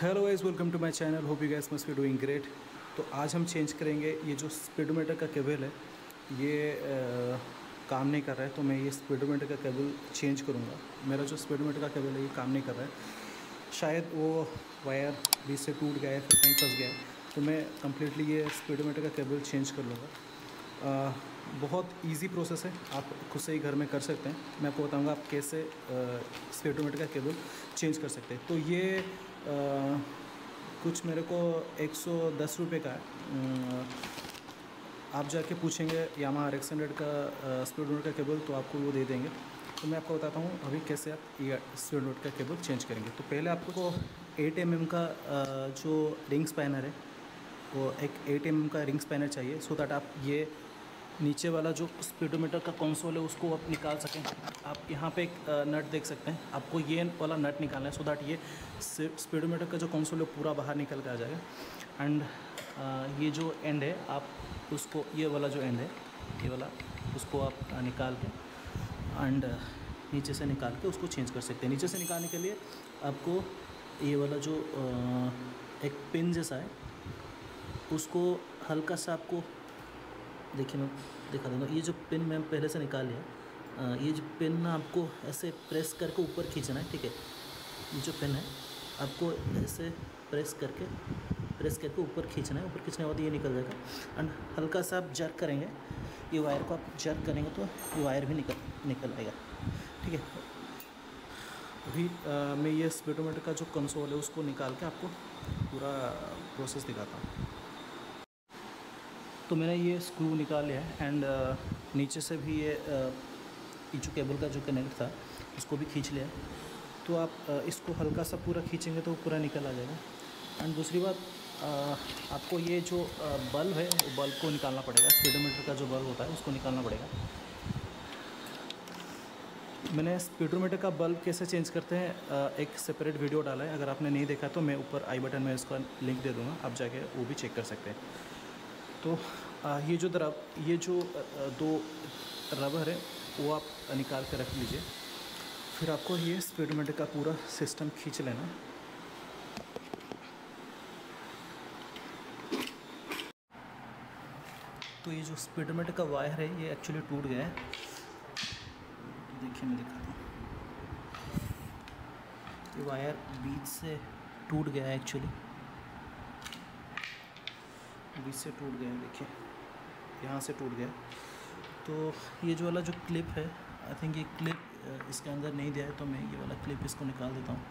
Hello guys welcome to my channel hope you guys must be doing great तो आज हम change करेंगे ये जो स्पीडोमीटर का केबल है ये आ, काम नहीं कर रहा है तो मैं ये स्पीडोमीटर का केबल चेंज करूँगा। मेरा जो स्पीडोमीटर का केबल है ये काम नहीं कर रहा है। शायद वो वायर बीच से टूट गया है फिर कहीं फंस गया है तो मैं कम्प्लीटली ये स्पीडोमीटर का केबल चेंज कर लूँगा। बहुत ईजी प्रोसेस है आप खुद से ही घर में कर सकते हैं। मैं आपको बताऊँगा आप कैसे स्पीडोमीटर का केबल चेंज कर सकते हैं। तो ये कुछ मेरे को एक सौ दस रुपये का है। आप जाके पूछेंगे यामा आर एक्स हंड्रेड का स्पीडोमीटर का केबल तो आपको वो दे देंगे। तो मैं आपको बताता हूँ अभी कैसे आप ये स्पीडोमीटर का केबल चेंज करेंगे। तो पहले आपको एट एम mm का जो रिंग स्पैनर है, वो एक एट एम mm का रिंग स्पैनर चाहिए सो दैट आप ये नीचे वाला जो स्पीडोमीटर का कंसोल है, उसको आप निकाल सकें। आप यहाँ पे एक नट देख सकते हैं। आपको ये वाला नट निकालना है सो दैट ये स्पीडोमीटर का जो कंसोल है पूरा बाहर निकल कर आ जाएगा। एंड ये जो एंड है, आप उसको, ये वाला जो एंड है, ये वाला, उसको आप निकाल के एंड नीचे से निकाल के उसको चेंज कर सकते हैं। नीचे से निकालने के लिए आपको ये वाला जो एक पिन जैसा है, उसको हल्का सा आपको देखिए मैं दिखा दूँगा। ये जो पिन मैं पहले से निकाल लिया ये जो पिन ना आपको ऐसे प्रेस करके ऊपर खींचना है, ठीक है? ये जो पिन है, आपको ऐसे प्रेस करके प्रेस करके ऊपर खींचना है। ऊपर खींचने के बाद ये निकल जाएगा। एंड हल्का सा आप जर्क करेंगे, ये वायर को आप जर्क करेंगे तो ये वायर भी निकल निकल आएगा, ठीक है? अभी मैं ये स्पीडोमीटर का जो कंसोल है उसको निकाल के आपको पूरा प्रोसेस दिखाता हूँ। तो मैंने ये स्क्रू निकाल लिया है एंड uh, नीचे से भी ये uh, जो केबल का जो कनेक्ट था उसको भी खींच लिया तो आप uh, इसको हल्का सा पूरा खींचेंगे तो पूरा निकल आ जाएगा। एंड दूसरी बात uh, आपको ये जो बल्ब uh, है वो बल्ब को निकालना पड़ेगा। स्पीडोमीटर का जो बल्ब होता है उसको निकालना पड़ेगा। मैंने स्पीडोमीटर का बल्ब कैसे चेंज करते हैं uh, एक सेपरेट वीडियो डाला है। अगर आपने नहीं देखा तो मैं ऊपर आई बटन में इसका लिंक दे दूँगा। आप जाके वो भी चेक कर सकते हैं। तो ये जो दरब ये जो दो रबर है, वो आप निकाल कर रख लीजिए। फिर आपको ये स्पीडोमीटर का पूरा सिस्टम खींच लेना। तो ये जो स्पीडोमीटर का वायर है, ये एक्चुअली टूट गया है। देखिए, मैं दिखाता हूँ। ये वायर बीच से टूट गया है एक्चुअली बीच से टूट गया देखिए। यहाँ से टूट गया तो ये जो वाला जो क्लिप है आई थिंक ये क्लिप इसके अंदर नहीं दिया है तो मैं ये वाला क्लिप इसको निकाल देता हूँ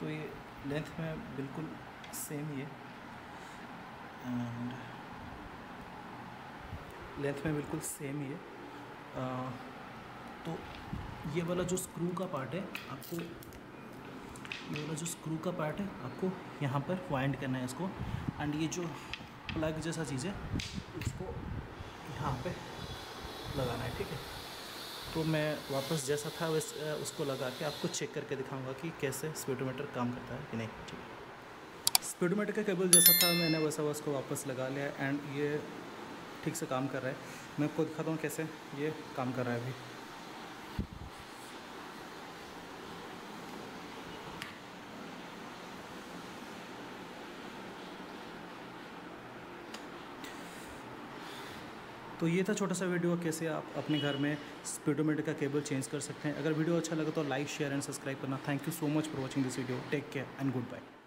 तो ये लेंथ में बिल्कुल सेम ही है। एंड लेंथ में बिल्कुल सेम ही है। आ, तो ये वाला जो स्क्रू का पार्ट है आपको ये वाला जो स्क्रू का पार्ट है आपको यहाँ पर वाइंड करना है इसको। एंड ये जो प्लग जैसा चीज़ है उसको यहाँ पे लगाना है ठीक है? तो मैं वापस जैसा था वैस उसको लगा के आपको चेक करके दिखाऊँगा कि कैसे स्पीडोमीटर काम करता है कि नहीं। ठीक स्पीडोमीटर का केबल जैसा था, मैंने वैसा उसको वापस लगा लिया एंड ये ठीक से काम कर रहा है। मैं आपको दिखाता हूँ कैसे ये काम कर रहा है अभी। तो ये था छोटा सा वीडियो कैसे आप अपने घर में स्पीडोमीटर का केबल चेंज कर सकते हैं। अगर वीडियो अच्छा लगा तो लाइक, शेयर एंड सब्सक्राइब करना। Thank you so much for watching this video take care and goodbye